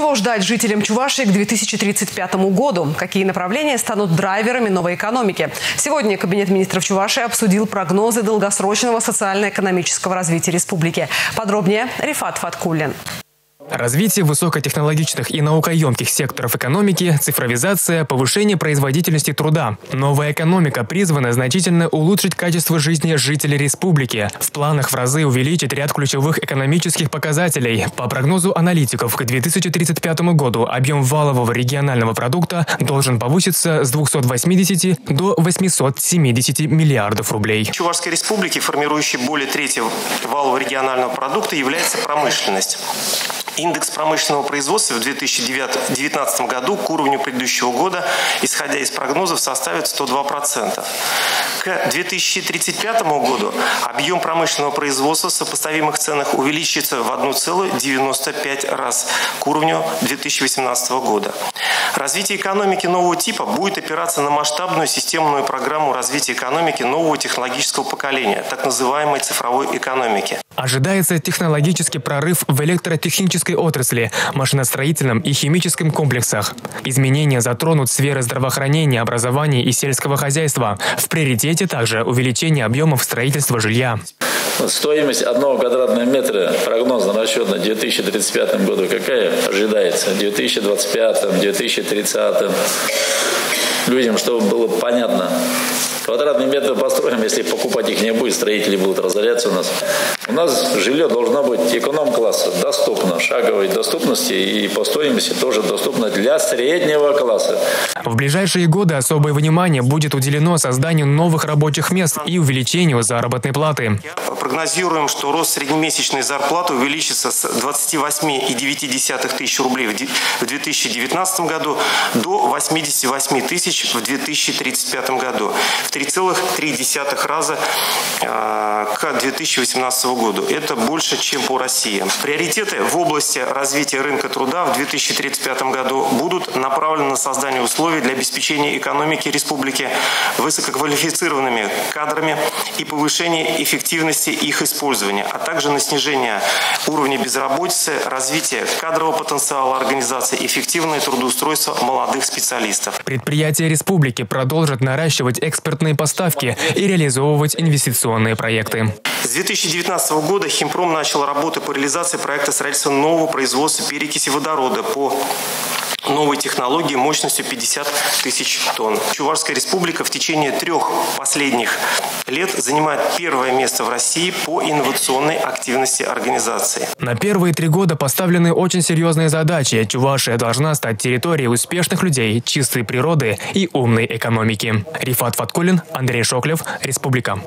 Чего ждать жителям Чувашии к 2035 году? Какие направления станут драйверами новой экономики? Сегодня Кабинет министров Чувашии обсудил прогнозы долгосрочного социально-экономического развития республики. Подробнее Рифат Фаткуллин. Развитие высокотехнологичных и наукоемких секторов экономики, цифровизация, повышение производительности труда. Новая экономика призвана значительно улучшить качество жизни жителей республики. В планах в разы увеличить ряд ключевых экономических показателей. По прогнозу аналитиков, к 2035 году объем валового регионального продукта должен повыситься с 280 до 870 миллиардов рублей. В Чувашской республике, формирующей более трети валового регионального продукта, является промышленность. Индекс промышленного производства в 2019 году к уровню предыдущего года, исходя из прогнозов, составит 102%. К 2035 году объем промышленного производства в сопоставимых ценах увеличится в 1,95 раз к уровню 2018 года. Развитие экономики нового типа будет опираться на масштабную системную программу развития экономики нового технологического поколения, так называемой цифровой экономики. Ожидается технологический прорыв в электротехнической отрасли, машиностроительном и химическом комплексах. Изменения затронут сферы здравоохранения, образования и сельского хозяйства. В приоритете также увеличение объемов строительства жилья. Стоимость одного квадратного метра прогнозно расчет на 2035 году какая ожидается? В 2025, 2030 людям, чтобы было понятно, Квадратный метр построим, если покупать их не будет, строители будут разоряться у нас. У нас жилье должно быть эконом-класса, доступно, шаговой доступности и по стоимости тоже доступно для среднего класса. В ближайшие годы особое внимание будет уделено созданию новых рабочих мест и увеличению заработной платы. Прогнозируем, что рост среднемесячной зарплаты увеличится с 28,9 тысяч рублей в 2019 году до 88 тысяч в 2035 году. В 3,3 раза а, к 2018 году. Это больше, чем по России. Приоритеты в области развития рынка труда в 2035 году будут направлены на создание условий для обеспечения экономики республики высококвалифицированными кадрами и повышения эффективности их использования, а также на снижение уровня безработицы, развитие кадрового потенциала организации, эффективное трудоустройство молодых специалистов. Предприятия республики продолжат наращивать экспортные поставки и реализовывать инвестиционные проекты. С 2019 года Химпром начал работы по реализации проекта строительства нового производства перекиси водорода по новой технологии мощностью 50 тысяч тонн. Чувашская республика в течение трех последних лет занимает первое место в России по инновационной активности организации. На первые три года поставлены очень серьезные задачи. Чувашия должна стать территорией успешных людей, чистой природы и умной экономики. Рифат Фаткулин, Андрей Шоклев, Республика.